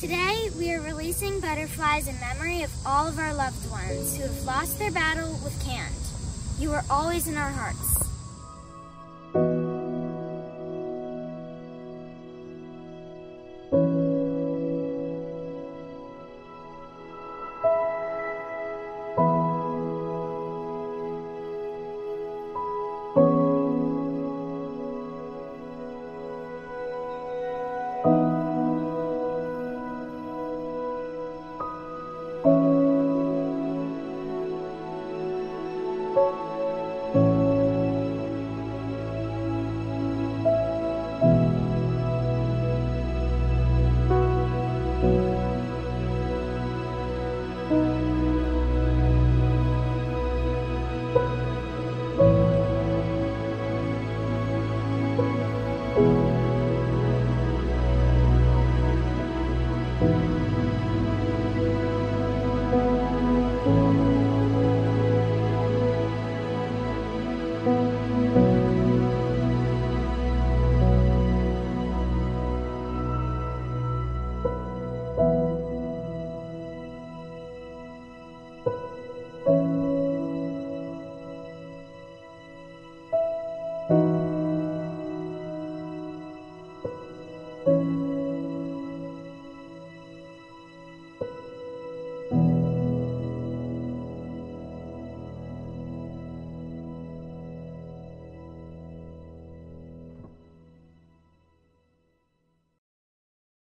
Today, we are releasing butterflies in memory of all of our loved ones who have lost their battle with KAND. You are always in our hearts.